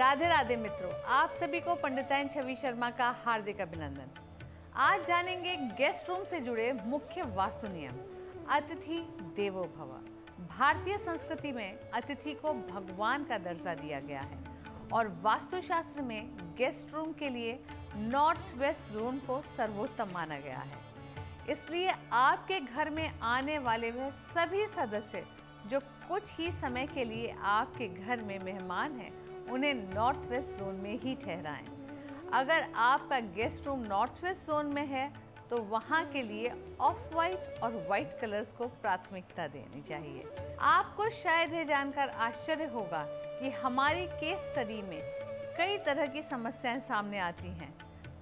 राधे राधे मित्रों, आप सभी को पंडिताइन छवि शर्मा का हार्दिक अभिनंदन। आज जानेंगे गेस्ट रूम से जुड़े मुख्य वास्तु नियम, अतिथि देवो भव। भारतीय संस्कृति में अतिथि को भगवान का दर्जा दिया गया है और वास्तुशास्त्र में गेस्ट रूम के लिए नॉर्थ वेस्ट जोन को सर्वोत्तम माना गया है। इसलिए आपके घर में आने वाले वह सभी सदस्य जो कुछ ही समय के लिए आपके घर में मेहमान हैं उन्हें नॉर्थ वेस्ट जोन में ही ठहराएँ। अगर आपका guest room north west zone में है तो वहाँ के लिए ऑफ़ वाइट और वाइट कलर्स को प्राथमिकता देनी चाहिए। आपको शायद ये जानकर आश्चर्य होगा कि हमारी केस स्टडी में कई तरह की समस्याएँ सामने आती हैं।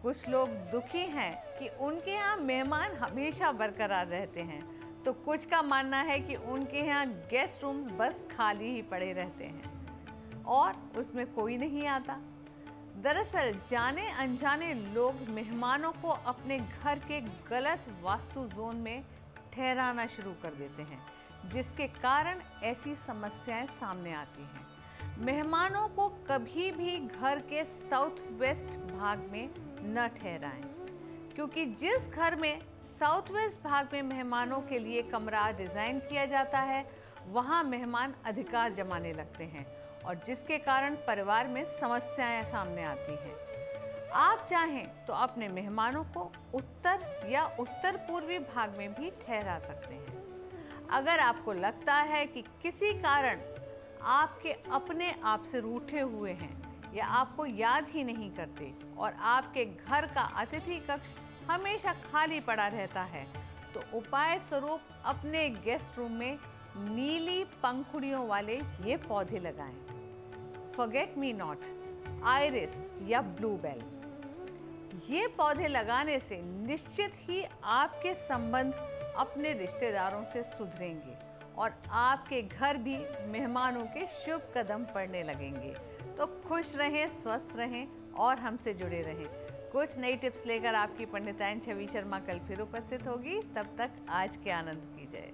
कुछ लोग दुखी हैं कि उनके यहाँ मेहमान हमेशा बरकरार रहते हैं तो कुछ का मानना है कि उनके यहाँ गेस्ट रूम्स बस खाली ही पड़े रहते हैं। और उसमें कोई नहीं आता। दरअसल जाने अनजाने लोग मेहमानों को अपने घर के गलत वास्तु जोन में ठहराना शुरू कर देते हैं, जिसके कारण ऐसी समस्याएँ सामने आती हैं। मेहमानों को कभी भी घर के साउथ वेस्ट भाग में न ठहराएँ, क्योंकि जिस घर में साउथ वेस्ट भाग में मेहमानों के लिए कमरा डिज़ाइन किया जाता है, वहाँ मेहमान अधिकार जमाने लगते हैं। और जिसके कारण परिवार में समस्याएँ सामने आती हैं। आप चाहें तो अपने मेहमानों को उत्तर या उत्तर पूर्वी भाग में भी ठहरा सकते हैं। अगर आपको लगता है कि किसी कारण आपके अपने आप से रूठे हुए हैं या आपको याद ही नहीं करते और आपके घर का अतिथि कक्ष हमेशा खाली पड़ा रहता है तो उपाय स्वरूप अपने गेस्ट रूम में नीली पंखुड़ियों वाले ये पौधे लगाएँ। फॉरगेट मी नॉट आयरिस या ब्लूबेल ये पौधे लगाने से निश्चित ही आपके संबंध अपने रिश्तेदारों से सुधरेंगे और आपके घर भी मेहमानों के शुभ कदम पड़ने लगेंगे। तो खुश रहें, स्वस्थ रहें और हमसे जुड़े रहें। कुछ नई टिप्स लेकर आपकी पंडिताइन छवि शर्मा कल फिर उपस्थित होगी। तब तक आज के आनंद की जय